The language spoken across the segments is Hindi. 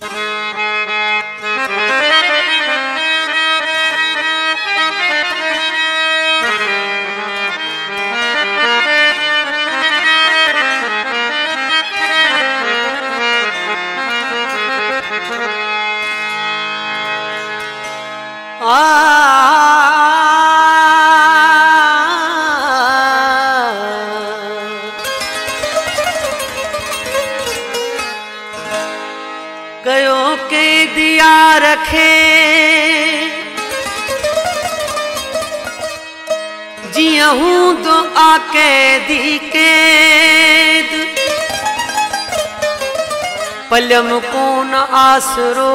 you के दिया रखे। जिया हूँ तो आके दी कैद पलम कोन आसरो।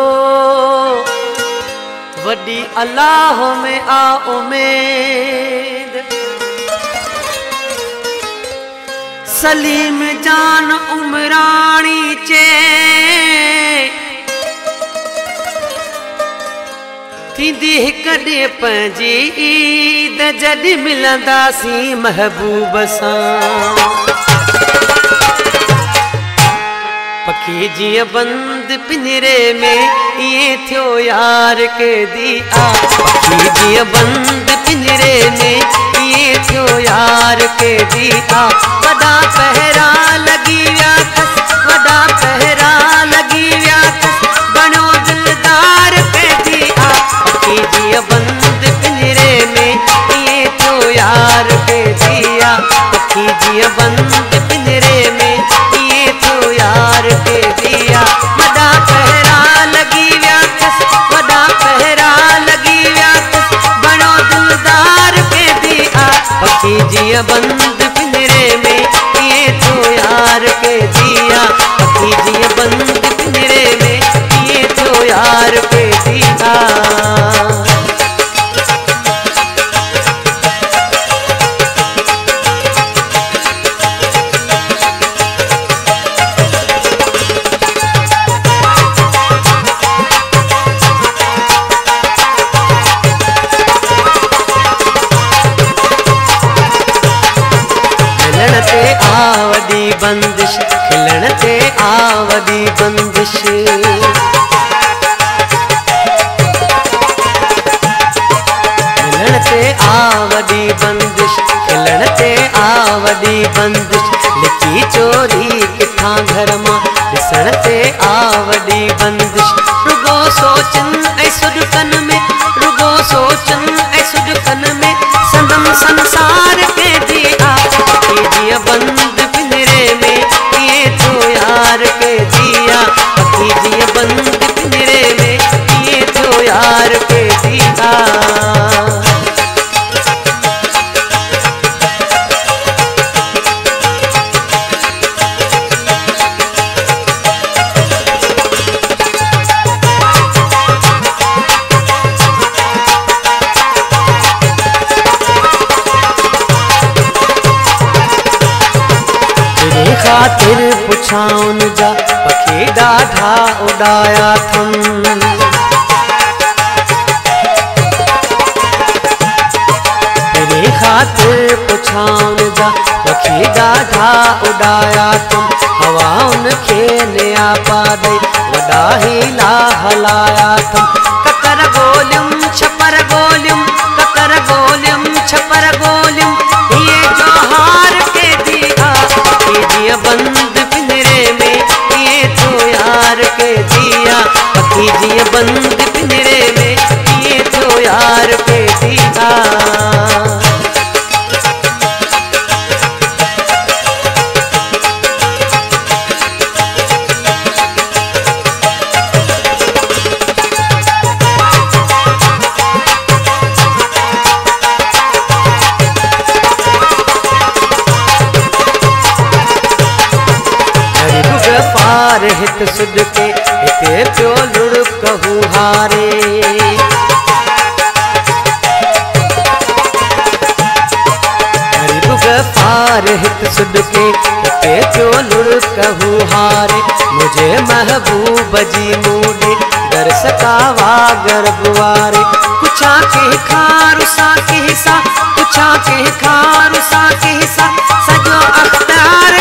वॾी अलाह में आ उमेद सलीम जान उमराणी चे थींदी हिक ॾींहुं पंहिंजी ईद, जॾहिं मिलंदासीं महबूब सां। पखी जीअं बंदि पिंजरे में, ईअं थियो यार के दी पखी जीअं बंदि पिंजरे में, ईअं थियो यार के दी वॾा पहिरा पखी जिया बंद पिंजरे में ईअं तो यार के जिया। पखी जिया बंद पिंजरे में, किए तो यार के दिया आवदी बंदिश, खिलण ते आवदी बंदिश। खिलण ते आवदी बंदिश, खिलण ते आवदी बंदिश। लिखी चोरी किथां घर माँ ॾिसण ते आवदी बंदिश। रुगो सोचनि ऐं सुॾकनि में, रुगो सोचनि ऐं सुॾकनि में, संदम संसार ख़ातिर पुछाउन जा पखी ॾाढा उॾाया अथनि ख़ातिर पुछाउन जा। पखी ॾाढा उॾाया अथनि हवाउन खे नया पादे वॾा हीला हलाया अथनि ककर ॻोल्हियुमि छपर ॻोल्हियुमि ककर ॻोल्हियुमि छपर ॻोल्हियुमि इहे जोहार के दिया पखी जीअं बंदि पिंजरे में। ईअं थियो यार के दिया पखी जीअं बंदि पार हित सुध के हिते पियो लुड़ कहू हारे। पार हित सुध के हिते पियो लुड़ कहू हारे। मुझे महबूब जी मूडे दर सकावा गर्भवारे कुछा के खार सा के हिसा कुछा के खार सा के हिसा सजो अख्तार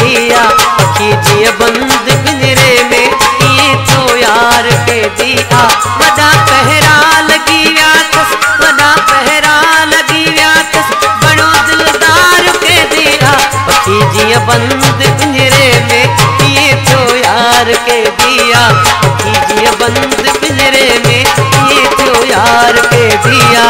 दिया जीअं बंद पिंजरे में। इएँ थियो यार के दिया वॾा पहिरा लॻी विया अथसि वॾा पहिरा लॻी विया अथसि बणो दिलदार के दिया जीअं बंद पिंजरे में। इएँ थियो यार के दिया जीअं बंद पिंजरे में। इएँ थियो यार के दिया।